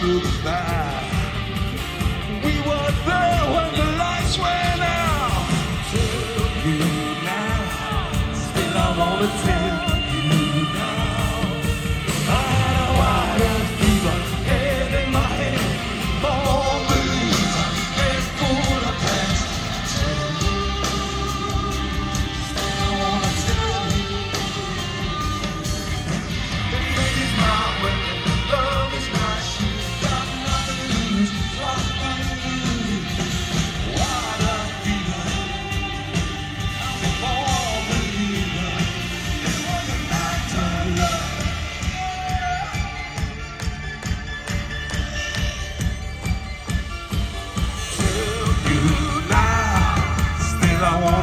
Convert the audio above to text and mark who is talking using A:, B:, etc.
A: the. We were there when the lights went out. Till now, still